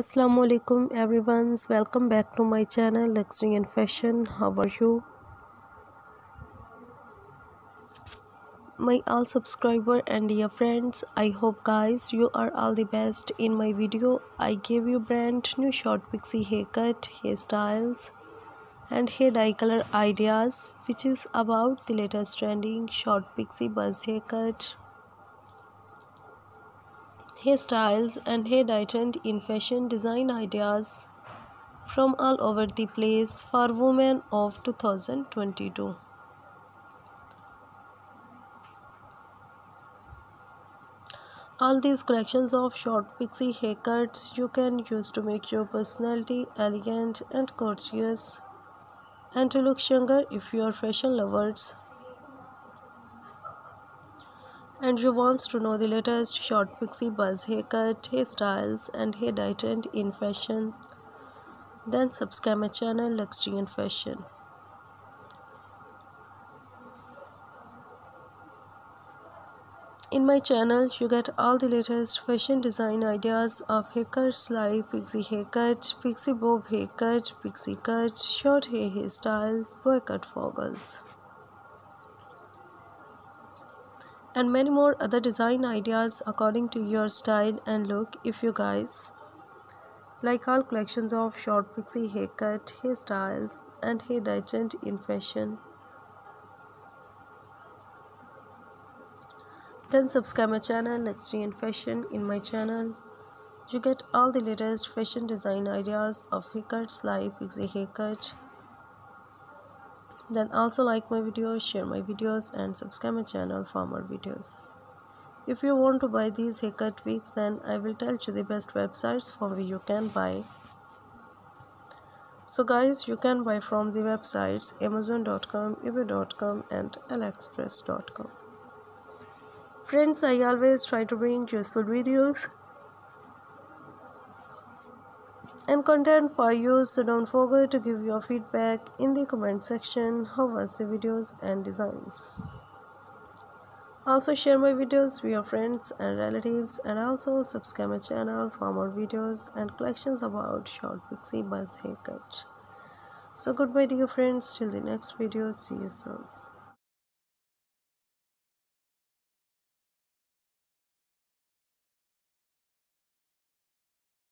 assalamu alaikum everyone. Welcome back to my channel Luxuriant Fashion. How are you? My all subscriber and dear friends i hope guys you are all the best. In my video i gave you brand new short pixie haircut hairstyles and hair dye color ideas which is about the latest trending short pixie buzz haircut hairstyles and hair dye in fashion design ideas from all over the place for women of 2022. All these collections of short pixie haircuts you can use to make your personality elegant and courteous and to look younger if you are fashion lovers and you wants to know the latest short pixie buzz haircut, hairstyles and hair dye trend in fashion, then subscribe my channel Luxuriant Fashion. In my channel, you get all the latest fashion design ideas of haircuts like pixie haircut, pixie bob haircut, pixie cut, short hair hairstyles, boy cut for and many more other design ideas according to your style and look if you guys like all collections of short pixie haircut hairstyles and hair dye trend in fashion. Then subscribe my channel Luxuriant Fashion in my channel. You get all the latest fashion design ideas of haircuts like pixie haircut then also like my videos share my videos and subscribe my channel for more videos. If you want to buy these haircut wigs then i will tell you the best websites from where you can buy. So guys you can buy from the websites amazon.com ebay.com and aliexpress.com friends i always try to bring useful videos and content for you so don't forget to give your feedback in the comment section. How was the videos and designs? Also share my videos with your friends and relatives and also subscribe my channel for more videos and collections about short pixie buzz haircut. So goodbye dear friends. Till the next video see you soon